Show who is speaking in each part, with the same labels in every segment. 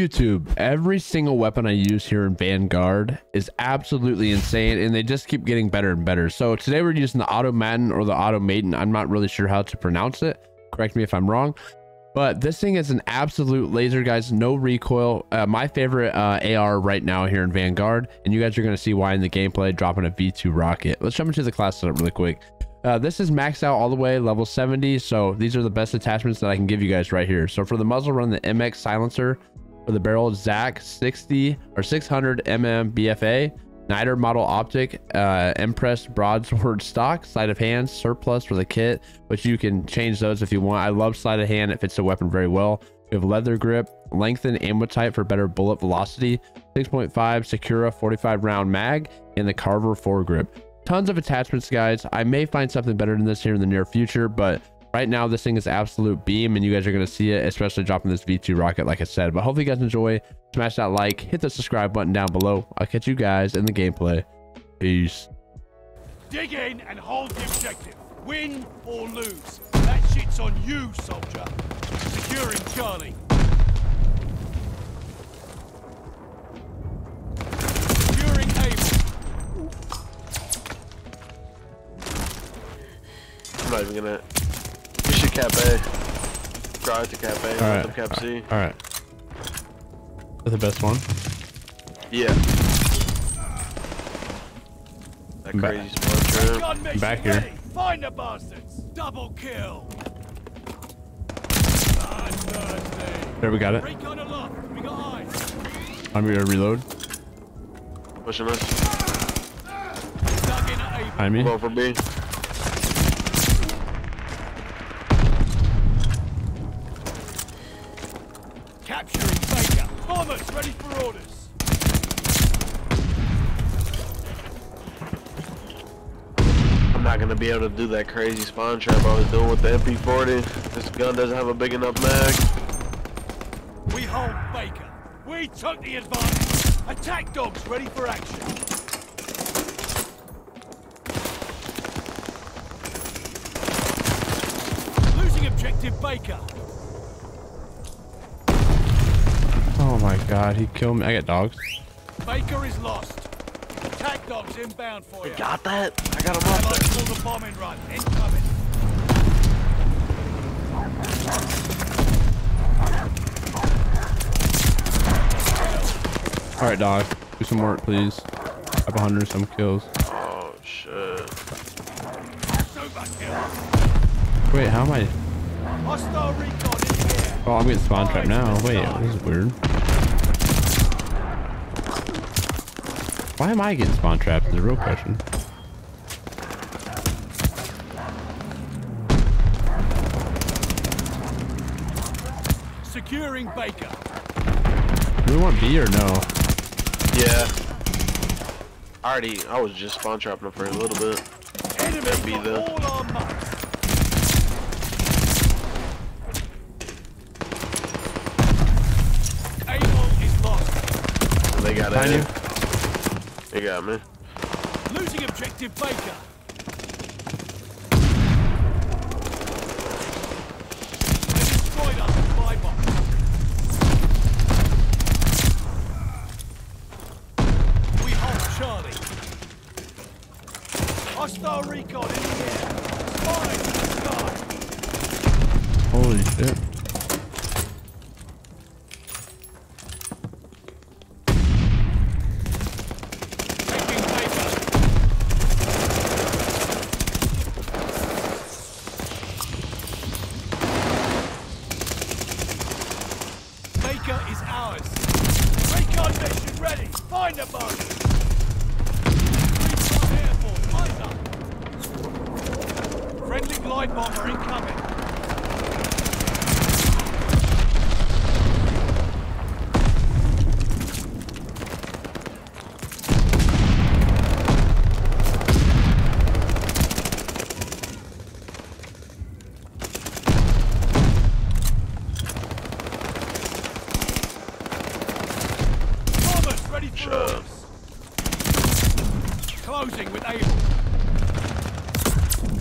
Speaker 1: YouTube, every single weapon I use here in Vanguard is absolutely insane and they just keep getting better and better. So today we're using the Automaton or the Automaton. I'm not really sure how to pronounce it. Correct me if I'm wrong. But this thing is an absolute laser, guys. No recoil. Uh, my favorite uh, AR right now here in Vanguard. And you guys are going to see why in the gameplay dropping a V2 rocket. Let's jump into the class setup really quick. Uh, this is maxed out all the way level 70 so these are the best attachments that i can give you guys right here so for the muzzle run the mx silencer for the barrel zac 60 or 600 mm bfa Nydar model optic uh empress broadsword stock sleight of hand surplus for the kit which you can change those if you want. I love sleight of hand. It fits the weapon very well. We have leather grip lengthened ammo type for better bullet velocity 6.5 Sakura 45 round mag and the carver foregrip. Tons of attachments guys. I may find something better than this here in the near future but right now this thing is absolute beam and you guys are going to see it especially dropping this v2 rocket like i said. But hopefully you guys enjoy. Smash that like hit the subscribe button down below. I'll catch you guys in the gameplay. Peace.
Speaker 2: Dig in and hold the objective. Win or lose. That shit's on you soldier. Securing charlie. Securing able
Speaker 3: I'm not even gonna. We should cap A. Drive to cap A.
Speaker 1: all
Speaker 3: Let
Speaker 1: right
Speaker 3: them cap C.
Speaker 1: all right that's the best one
Speaker 3: Yeah. That
Speaker 1: Ba-
Speaker 3: crazy spawn trap.
Speaker 2: gun mission
Speaker 1: Back here.
Speaker 2: ready. find the bastards double kill
Speaker 1: there we got it
Speaker 2: we got
Speaker 1: i'm gonna reload
Speaker 3: Pushing us.
Speaker 2: dug in at able
Speaker 1: behind me
Speaker 3: Go for B.
Speaker 2: ready for orders
Speaker 3: I'm not gonna be able to do that crazy spawn trap I was doing with the MP40. This gun doesn't have a big enough mag.
Speaker 2: We hold Baker. We took the advantage. Attack dogs ready for action. Losing objective Baker.
Speaker 1: Oh my god he killed me i got dogs
Speaker 2: Baker is lost. Attack dogs inbound for you.
Speaker 3: Got that? I got him up there.
Speaker 2: for the bombing run. Incoming.
Speaker 1: all right dog do some work please I have 100 some kills
Speaker 3: Oh shit.
Speaker 1: Wait how am i
Speaker 2: Hostile recon in the air.
Speaker 1: Oh i'm getting spawn trapped now. Wait this is weird. Why am i getting spawn trapped? Is the real question.
Speaker 2: Securing Baker.
Speaker 1: do we want b or no?
Speaker 3: Yeah. Already, I was just spawn trapping him for a little bit.
Speaker 2: Enemy
Speaker 3: be
Speaker 2: got
Speaker 3: the-
Speaker 2: all our marks. Able is lost.
Speaker 3: They got
Speaker 1: Behind you.
Speaker 3: They got me.
Speaker 2: Losing objective Baker.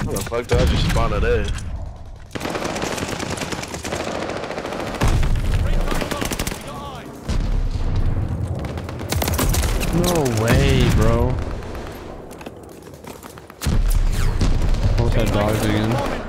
Speaker 3: How the fuck did I just spawn
Speaker 2: today?
Speaker 1: No way, bro. Both had dogs again.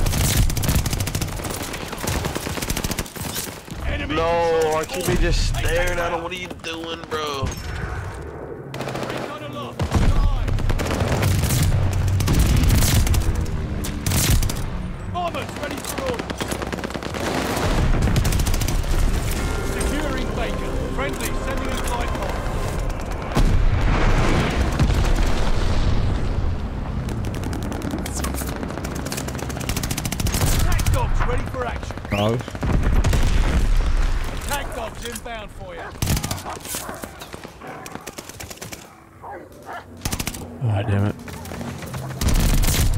Speaker 3: No, I
Speaker 2: controls
Speaker 3: keep
Speaker 2: all.
Speaker 3: me just
Speaker 2: Take
Speaker 3: staring at him. What are you doing, bro?
Speaker 2: Recon aloft. Die. Bombers ready for orders. Securing Attack inbound for you.
Speaker 1: Ah, damn it.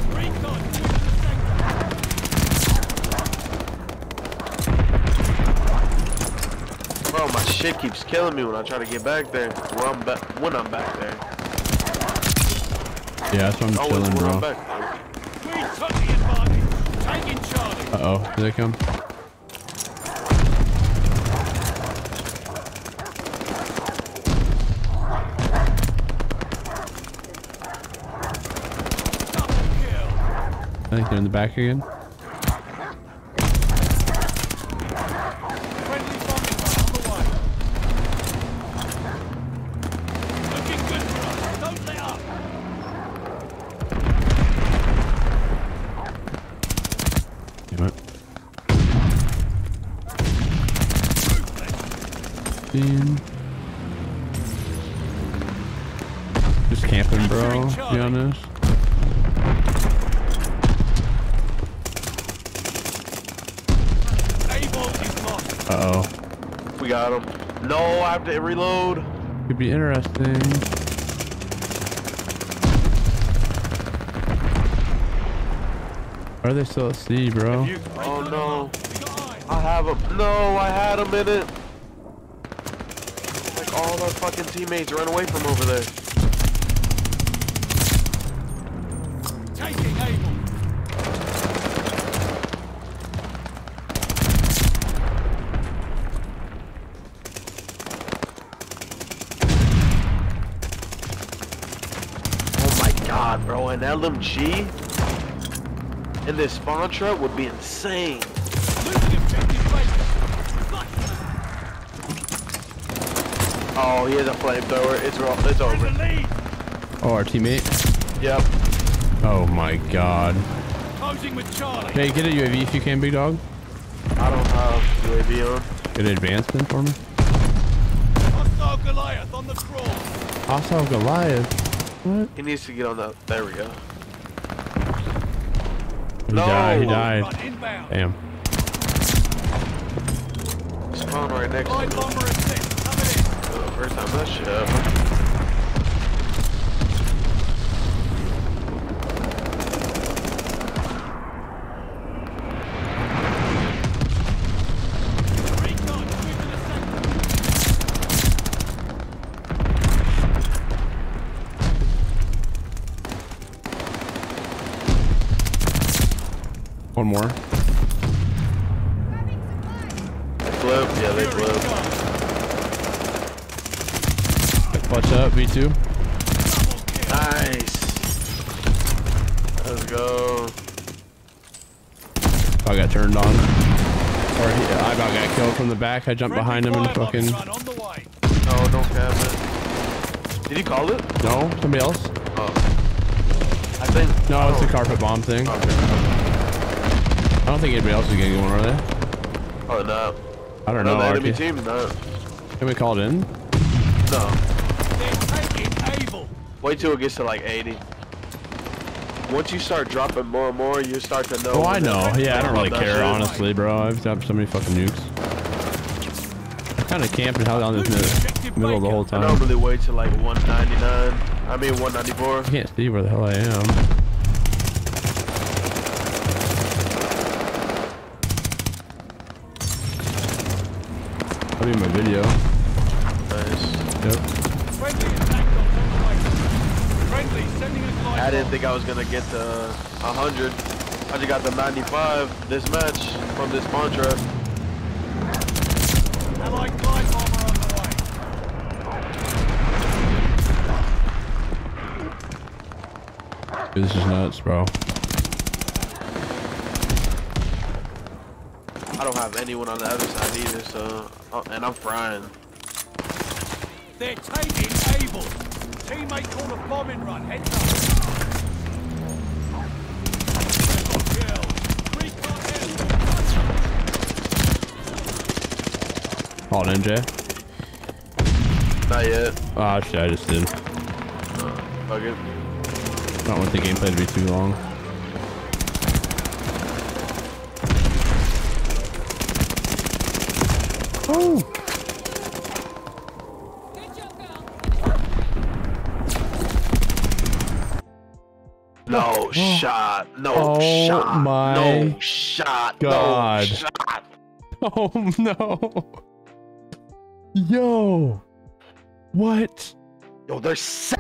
Speaker 2: Recon moving the sector.
Speaker 3: Bro, my shit keeps killing me when I try to get back there. When I'm back, when I'm back there.
Speaker 1: Yeah, that's what I'm
Speaker 3: Always
Speaker 1: chilling, bro.
Speaker 3: back there.
Speaker 2: We took the advantage. Taking Charlie.
Speaker 1: Uh oh, here they come.
Speaker 2: Double kill.
Speaker 1: I think they're in the back again. Bean. Just camping, bro. Be honest.
Speaker 2: Able is lost.
Speaker 1: Uh oh.
Speaker 3: We got him. No, I have to reload.
Speaker 1: Could be interesting. Are they still at sea, bro?
Speaker 3: You, oh no.
Speaker 2: We got eyes.
Speaker 3: I have him. No, I had him in it. Like all our fucking teammates run away from over there.
Speaker 2: Taking Able.
Speaker 3: Oh my god, bro. An LMG in this spawn trap would be insane.
Speaker 2: Losing objective Baker.
Speaker 3: Oh, he has a flamethrower. It's, ro- it's
Speaker 2: We're in
Speaker 3: over.
Speaker 1: Oh, our teammate.
Speaker 3: Yep.
Speaker 1: Oh my god.
Speaker 2: Closing with Charlie.
Speaker 1: Hey, get a UAV if you can, big dog.
Speaker 3: I don't have UAV on.
Speaker 1: Get an advancement for me.
Speaker 2: Hostile Goliath on the crawl.
Speaker 1: Hostile Goliath. What?
Speaker 3: He needs to get on that. There we go.
Speaker 1: He
Speaker 3: No.
Speaker 1: died. He died.
Speaker 2: Run inbound.
Speaker 1: Damn.
Speaker 3: Spawn right next to me.
Speaker 2: bomber assist. Coming in.
Speaker 3: First time that shit happened.
Speaker 1: One more.
Speaker 3: They. Yeah, they
Speaker 2: Fury
Speaker 3: flip.
Speaker 2: shot.
Speaker 1: Clutch up, V2.
Speaker 3: Nice. Let's go.
Speaker 1: I got turned on. Or he, I about got killed from the back. I jumped behind him and
Speaker 2: Friendly
Speaker 1: fucking.
Speaker 2: fire bombs run on the way.
Speaker 3: No, don't cap it. Did he call it?
Speaker 1: No, somebody else.
Speaker 3: Oh. I think.
Speaker 1: No, it's
Speaker 3: oh.
Speaker 1: a carpet bomb thing. I don't think anybody else is getting one, are they?
Speaker 3: Oh, no.
Speaker 1: I don't
Speaker 3: No,
Speaker 1: know.
Speaker 3: the enemy
Speaker 1: RT.
Speaker 3: team, no.
Speaker 1: Can we call it in?
Speaker 3: No.
Speaker 2: They're Able.
Speaker 3: Wait till it gets to like 80. Once you start dropping more and more, you start to know.
Speaker 1: Oh, I know. Yeah, I don't really care,
Speaker 3: shit.
Speaker 1: honestly, bro. I've got so many fucking nukes. I kind of camped held on this
Speaker 2: Objective
Speaker 1: middle the whole time.
Speaker 3: I
Speaker 1: time.
Speaker 3: normally wait till like 199. I mean 194.
Speaker 1: I can't see where the hell I am. I'll be in my video.
Speaker 3: Nice.
Speaker 1: Yep.
Speaker 2: Friendly attack dogs on the way. Friendly sending us live
Speaker 3: I didn't think I was gonna get the 100. I just got the 95 this match from this spawn trap.
Speaker 2: Allied glide bomber on the way.
Speaker 1: This is nuts, bro.
Speaker 3: I don't have anyone on the other side either, so oh, and I'm frying.
Speaker 2: They're taking Able. Teammate called a bombing run. Heads up. Triple kill. Recon hit.
Speaker 1: Call it NJ.
Speaker 3: Not yet.
Speaker 1: Ah, shit, I just did.
Speaker 3: Uh, fuck it.
Speaker 1: I don't want the gameplay to be too long. Oh!
Speaker 3: No shot. No
Speaker 1: Oh
Speaker 3: shot.
Speaker 1: my
Speaker 3: no shot.
Speaker 1: God.
Speaker 3: No shot.
Speaker 1: Oh no! Yo! What?
Speaker 3: Yo, there's.